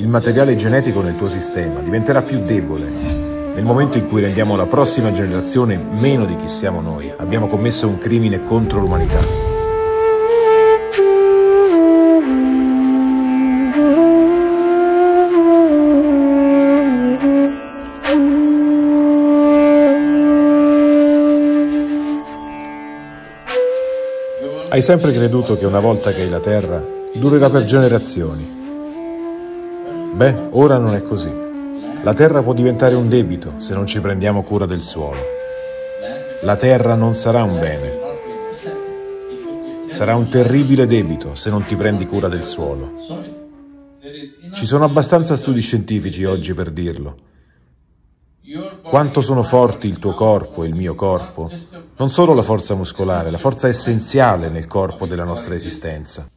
Il materiale genetico nel tuo sistema diventerà più debole. Nel momento in cui rendiamo la prossima generazione meno di chi siamo noi, abbiamo commesso un crimine contro l'umanità. Hai sempre creduto che una volta che hai la terra durerà per generazioni. Beh, ora non è così. La terra può diventare un debito se non ci prendiamo cura del suolo. La terra non sarà un bene. Sarà un terribile debito se non ti prendi cura del suolo. Ci sono abbastanza studi scientifici oggi per dirlo. Quanto sono forti il tuo corpo e il mio corpo? Non solo la forza muscolare, la forza essenziale nel corpo della nostra esistenza.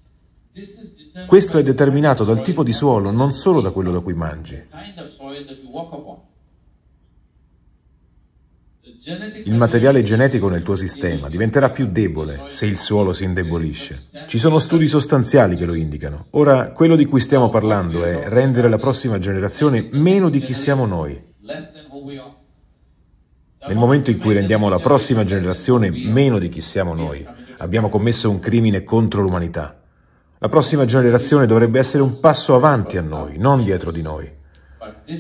Questo è determinato dal tipo di suolo, non solo da quello da cui mangi. Il materiale genetico nel tuo sistema diventerà più debole se il suolo si indebolisce. Ci sono studi sostanziali che lo indicano. Ora, quello di cui stiamo parlando è rendere la prossima generazione meno di chi siamo noi. Nel momento in cui rendiamo la prossima generazione meno di chi siamo noi, abbiamo commesso un crimine contro l'umanità. La prossima generazione dovrebbe essere un passo avanti a noi, non dietro di noi.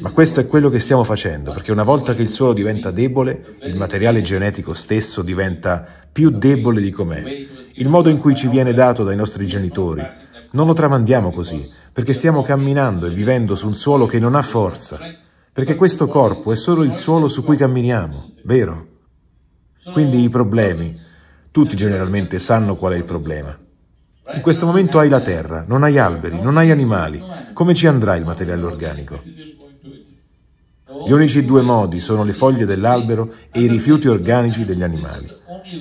Ma questo è quello che stiamo facendo, perché una volta che il suolo diventa debole, il materiale genetico stesso diventa più debole di com'è. Il modo in cui ci viene dato dai nostri genitori. Non lo tramandiamo così, perché stiamo camminando e vivendo su un suolo che non ha forza, perché questo corpo è solo il suolo su cui camminiamo, vero? Quindi i problemi, tutti generalmente sanno qual è il problema. In questo momento hai la terra, non hai alberi, non hai animali. Come ci andrà il materiale organico? Gli unici due modi sono le foglie dell'albero e i rifiuti organici degli animali.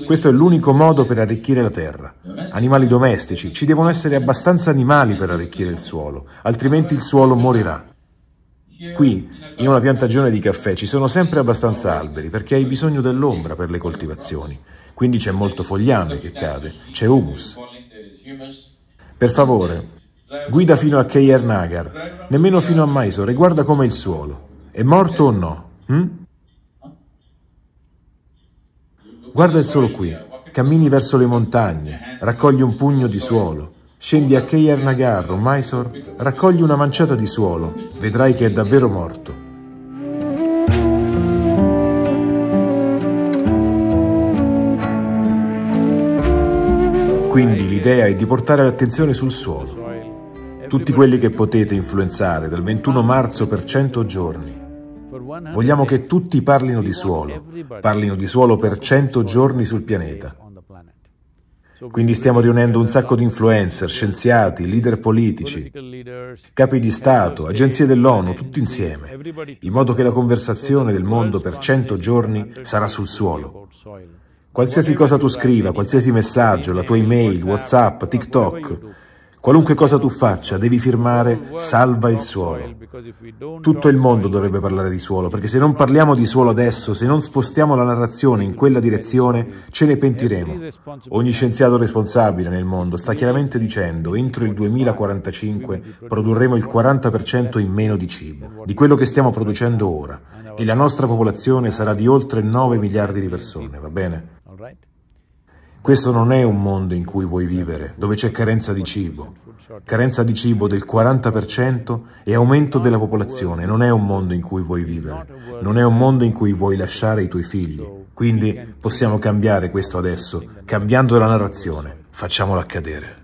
Questo è l'unico modo per arricchire la terra. Animali domestici, ci devono essere abbastanza animali per arricchire il suolo, altrimenti il suolo morirà. Qui, in una piantagione di caffè, ci sono sempre abbastanza alberi perché hai bisogno dell'ombra per le coltivazioni. Quindi c'è molto fogliame che cade, c'è humus. Per favore, guida fino a Keyer Nagar, nemmeno fino a Mysore e guarda com'è il suolo. È morto o no? Hm? Guarda il suolo qui, cammini verso le montagne, raccogli un pugno di suolo, Scendi a Keyer Nagar o Mysore, raccogli una manciata di suolo, vedrai che è davvero morto. Quindi l'idea è di portare l'attenzione sul suolo. Tutti quelli che potete influenzare dal 21 marzo per 100 giorni. Vogliamo che tutti parlino di suolo, parlino di suolo per 100 giorni sul pianeta. Quindi stiamo riunendo un sacco di influencer, scienziati, leader politici, capi di Stato, agenzie dell'ONU, tutti insieme, in modo che la conversazione del mondo per cento giorni sarà sul suolo. Qualsiasi cosa tu scriva, qualsiasi messaggio, la tua email, Whatsapp, TikTok, Qualunque cosa tu faccia, devi firmare salva il suolo. Tutto il mondo dovrebbe parlare di suolo, perché se non parliamo di suolo adesso, se non spostiamo la narrazione in quella direzione, ce ne pentiremo. Ogni scienziato responsabile nel mondo sta chiaramente dicendo entro il 2045 produrremo il 40% in meno di cibo, di quello che stiamo producendo ora, e la nostra popolazione sarà di oltre 9 miliardi di persone, va bene? Questo non è un mondo in cui vuoi vivere, dove c'è carenza di cibo. Carenza di cibo del 40% e aumento della popolazione. Non è un mondo in cui vuoi vivere. Non è un mondo in cui vuoi lasciare i tuoi figli. Quindi possiamo cambiare questo adesso, cambiando la narrazione. Facciamolo accadere.